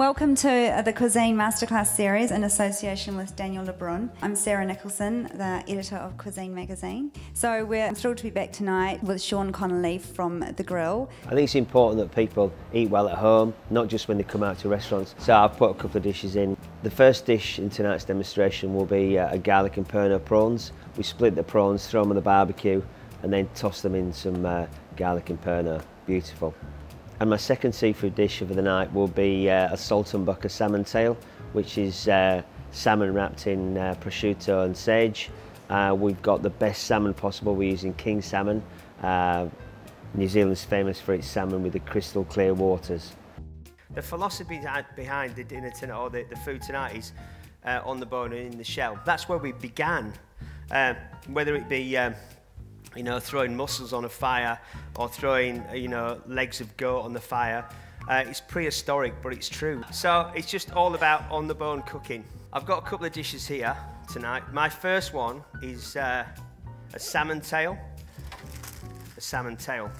welcome to the Cuisine Masterclass series in association with Daniel Le Brun. I'm Sarah Nicholson, the editor of Cuisine magazine. So we're thrilled to be back tonight with Sean Connolly from The Grill. I think it's important that people eat well at home, not just when they come out to restaurants. So I've put a couple of dishes in. The first dish in tonight's demonstration will be uh, a garlic and pernod prawns. We split the prawns, throw them on the barbecue, and then toss them in some uh, garlic and pernod. Beautiful. And my second seafood dish of the night will be uh, a saltimbocca salmon tail, which is uh, salmon wrapped in uh, prosciutto and sage. Uh, we've got the best salmon possible. We're using king salmon. Uh, New Zealand's famous for its salmon with the crystal clear waters. The philosophy behind the dinner tonight, or the, the food tonight, is uh, on the bone and in the shell. That's where we began. whether it be um, you know, throwing mussels on a fire or throwing, you know, legs of goat on the fire. Uh, it's prehistoric, but it's true. So it's just all about on the bone cooking. I've got a couple of dishes here tonight. My first one is uh, a salmon tail. A salmon tail.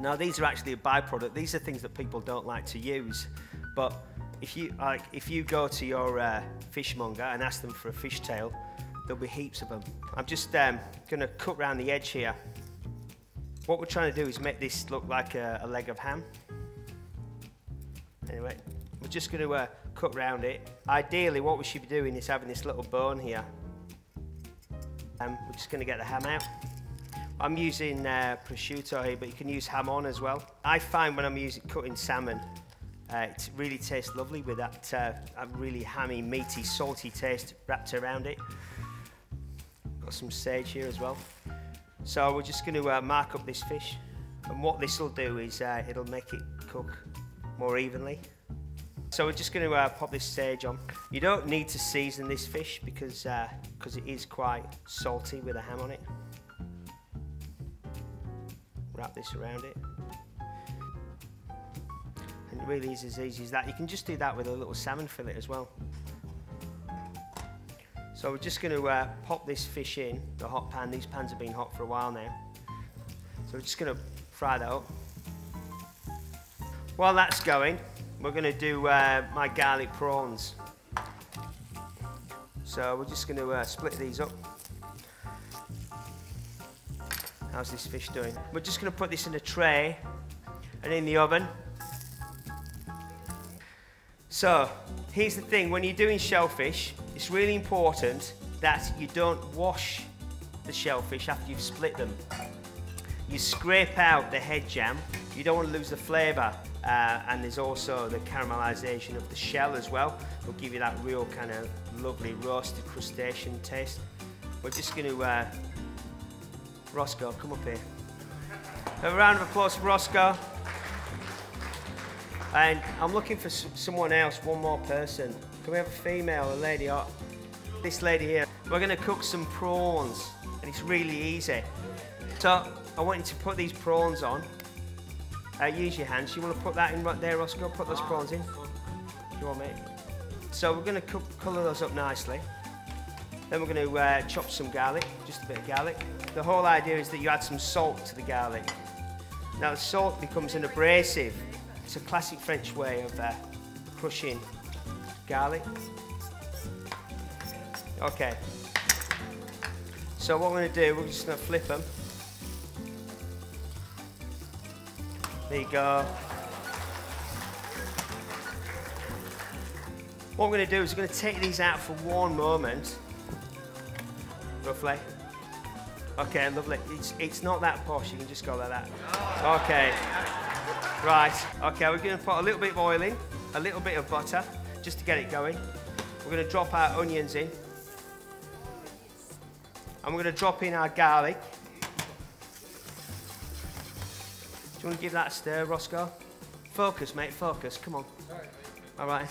Now these are actually a byproduct. These are things that people don't like to use, but if you like, if you go to your uh, fishmonger and ask them for a fish tail, there'll be heaps of them. I'm just um, going to cut around the edge here. What we're trying to do is make this look like a, a leg of ham. Anyway, we're just going to uh, cut around it. Ideally, what we should be doing is having this little bone here. Um, we're just going to get the ham out. I'm using uh, prosciutto here, but you can use ham on as well. I find when I'm using cutting salmon, uh, it really tastes lovely with that uh, really hammy, meaty, salty taste wrapped around it got some sage here as well. So we're just going to uh, mark up this fish. And what this will do is uh, it'll make it cook more evenly. So we're just going to uh, pop this sage on. You don't need to season this fish because because uh, it is quite salty with a ham on it. Wrap this around it. And it really is as easy as that. You can just do that with a little salmon fillet as well. So we're just going to uh, pop this fish in the hot pan. These pans have been hot for a while now. So we're just going to fry that up. While that's going, we're going to do uh, my garlic prawns. So we're just going to uh, split these up. How's this fish doing? We're just going to put this in a tray and in the oven. So here's the thing, when you're doing shellfish, it's really important that you don't wash the shellfish after you've split them. You scrape out the head jam. You don't want to lose the flavour. Uh, and there's also the caramelisation of the shell as well. Will give you that real kind of lovely roasted crustacean taste. We're just going to, uh, Roscoe, come up here. A round of applause for Roscoe. And I'm looking for someone else, one more person. Can we have a female, a lady? Oh, this lady here. We're going to cook some prawns, and it's really easy. So I want you to put these prawns on. Uh, use your hands. You want to put that in right there, Roscoe? Put those prawns in. You want me? So we're going to colour those up nicely. Then we're going to uh, chop some garlic, just a bit of garlic. The whole idea is that you add some salt to the garlic. Now the salt becomes an abrasive. It's a classic French way of uh, crushing garlic. Okay. So what we're going to do, we're just going to flip them. There you go. What we're going to do is we're going to take these out for one moment, roughly. Okay, lovely. It's, it's not that posh, you can just go like that. Okay. Right, okay, we're going to put a little bit of oil in, a little bit of butter, just to get it going. We're going to drop our onions in. And we're going to drop in our garlic. Do you want to give that a stir, Roscoe? Focus, mate, focus. Come on. All right.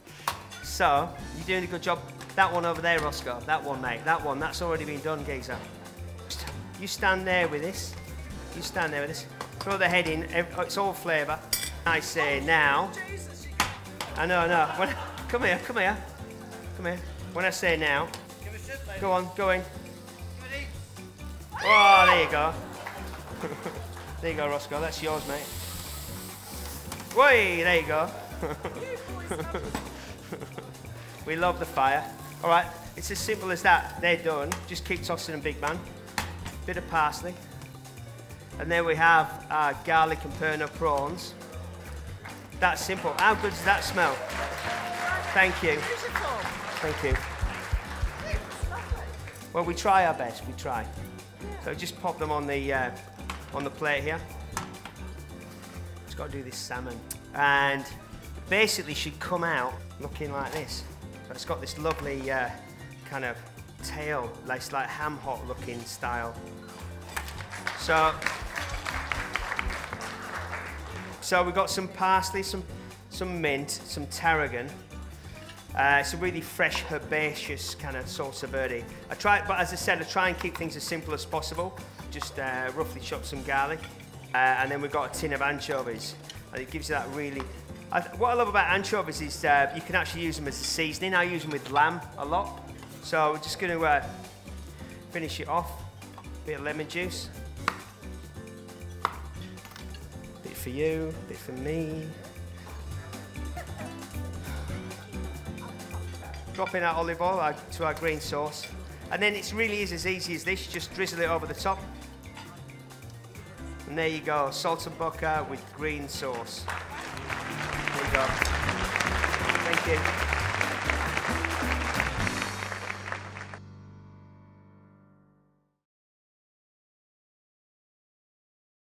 so, you're doing a good job. That one over there, Roscoe. That one, mate. That one. That's already been done, geezer. You stand there with this. You stand there with this. Throw the head in. Oh, it's all flavour. I say uh, now. I know, I know. When, come here, come here. Come here. When I say now, go on, go in. Oh, there you go. there you go, Roscoe. That's yours, mate. Way, there you go. we love the fire. All right, it's as simple as that. They're done. Just keep tossing them, big man. Bit of parsley. And there we have our garlic and pernod prawns. That's simple. How good does that smell? Thank you. Thank you. Well, we try our best. We try. So just pop them on the uh, on the plate here. Just got to do this salmon, and basically should come out looking like this. So it's got this lovely uh, kind of tail, like like ham hock looking style. So, so we've got some parsley, some some mint, some tarragon. Uh, it's a really fresh, herbaceous kind of salsa verde. I try, but as I said, I try and keep things as simple as possible. Just uh, roughly chop some garlic, uh, and then we've got a tin of anchovies, and it gives you that really. I, what I love about anchovies is uh, you can actually use them as a seasoning. I use them with lamb a lot, so we're just going to uh, finish it off. Bit of lemon juice. For you, a bit for me. Drop in our olive oil to our green sauce. And then it really is as easy as this. Just drizzle it over the top. And there you go, saltimbocca with green sauce. There you go. Thank you.